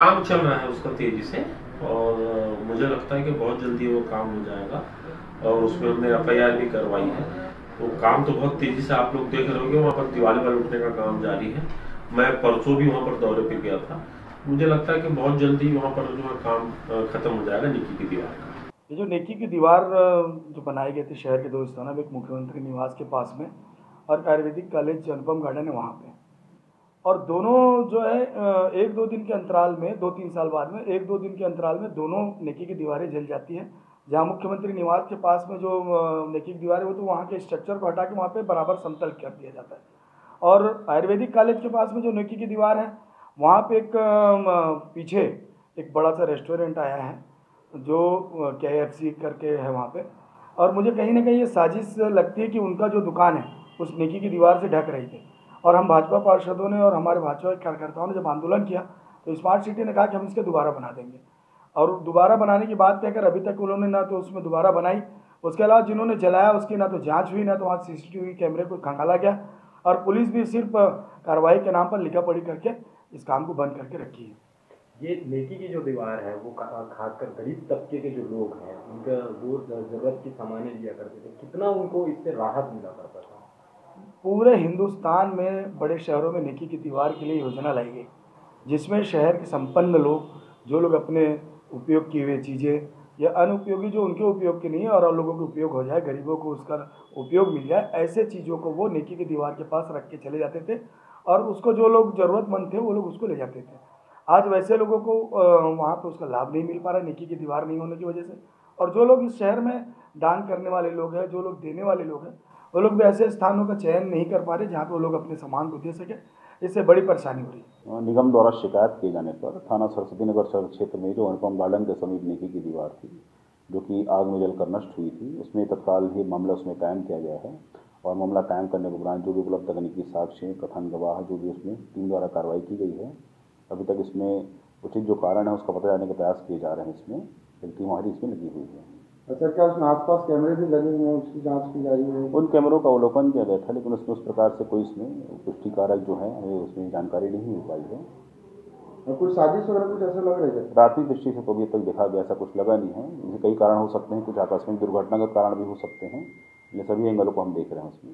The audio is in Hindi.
काम चल रहा है उसका तेज़ी से, और मुझे लगता है कि बहुत जल्दी वो काम हो जाएगा, और उसमें हमने एफ़ भी करवाई है। तो काम तो बहुत तेज़ी से आप लोग देख रहे होंगे, वहाँ पर दिवाली वाले उठने का काम जारी है। मैं परसों भी वहाँ पर दौरे पे गया था। मुझे लगता है कि बहुत जल्दी वहाँ पर जो है काम खत्म हो जाएगा निकी की दीवार ये जो नेकी की दीवार जो बनाई गई थी शहर के दो स्थानों में एक मुख्यमंत्री निवास के पास में, और आयुर्वेदिक कॉलेज अनुपम गार्डन है वहाँ पे। और दोनों जो है एक दो दिन के अंतराल में, दो तीन साल बाद में, एक दो दिन के अंतराल में दोनों नेकी की दीवारें जल जाती हैं। जहाँ मुख्यमंत्री निवास के पास में जो नेकी की दीवार है, वो तो वहाँ के स्ट्रक्चर को हटा के वहाँ पर बराबर समतल कर दिया जाता है। और आयुर्वेदिक कॉलेज के पास में जो नेकी की दीवार है, वहाँ पे एक पीछे एक बड़ा सा रेस्टोरेंट आया है, जो के एफ़ सी करके है वहाँ पे। और मुझे कहीं ना कहीं ये साजिश लगती है कि उनका जो दुकान है, उस नेकी की दीवार से ढक रही थी। और हम भाजपा पार्षदों ने और हमारे भाजपा कार्यकर्ताओं ने जब आंदोलन किया तो स्मार्ट सिटी ने कहा कि हम इसके दोबारा बना देंगे। और दोबारा बनाने की बात कहकर अभी तक उन्होंने ना तो उसमें दोबारा बनाई। उसके अलावा जिन्होंने जलाया, उसकी ना तो जाँच हुई, ना तो वहाँ सीसीटीवी कैमरे को खंगाला गया और पुलिस भी सिर्फ़ कार्रवाई के नाम पर लिखा पढ़ी करके इस काम को बंद करके रखी है। ये नेकी की जो दीवार है, वो खासकर गरीब तबके के जो लोग हैं, उनका वो ज़रूरत की सामान्य लिया करते थे। कितना उनको इससे राहत मिला करता था? पूरे हिंदुस्तान में बड़े शहरों में नेकी की दीवार के लिए योजना लाई गई, जिसमें शहर के संपन्न लोग, जो लोग अपने उपयोग किए हुए चीज़ें या अनुपयोगी जो उनके उपयोग की नहीं है और लोगों के उपयोग हो जाए, गरीबों को उसका उपयोग मिल जाए, ऐसे चीज़ों को वो नेकी की दीवार के पास रख के चले जाते थे और उसको जो लोग ज़रूरतमंद थे, वो लोग उसको ले जाते थे। आज वैसे लोगों को वहाँ पर उसका लाभ नहीं मिल पा रहा, नेकी की दीवार नहीं होने की वजह से। और जो लोग इस शहर में दान करने वाले लोग हैं, जो लोग देने वाले लोग हैं वो लोग भी ऐसे स्थानों का चयन नहीं कर पा रहे जहाँ पे वो लोग अपने सामान को दे सके। इससे बड़ी परेशानी हो रही है। निगम द्वारा शिकायत किए जाने पर थाना सरस्वती नगर क्षेत्र में जो अनुपम गार्डन के समीप नेकी की दीवार थी, जो कि आग में जलकर नष्ट हुई थी, उसमें तत्काल ही मामला उसमें कायम किया गया है और मामला कायम करने के उपरांत जो भी उपलब्ध तकनीकी साक्ष्य, कथन, गवाह जो भी उसमें टीम द्वारा कार्रवाई की गई है, अभी तक इसमें उचित जो कारण है उसका पता लगाने के प्रयास किए जा रहे हैं इसमें एक टीम हमारी इसमें लगी हुई है। अच्छा क्या उसमें आसपास कैमरे भी लगे हुए हैं? उसकी जाँच की जा रही है? उन कैमरों का अवलोकन किया गया था लेकिन उसमें उस प्रकार से कोई इसमें पुष्टिकारक जो है हमें उसमें जानकारी नहीं हो पाई है। कुछ साजिश वगैरह कुछ ऐसा लग रहा है प्राथमिक दृष्टि से तो अभी तक देखा गया ऐसा कुछ लगा नहीं है। कई कारण हो सकते हैं कुछ आकस्मिक दुर्घटना का कारण भी हो सकते हैं। ये सभी एंगलों को हम देख रहे हैं उसमें।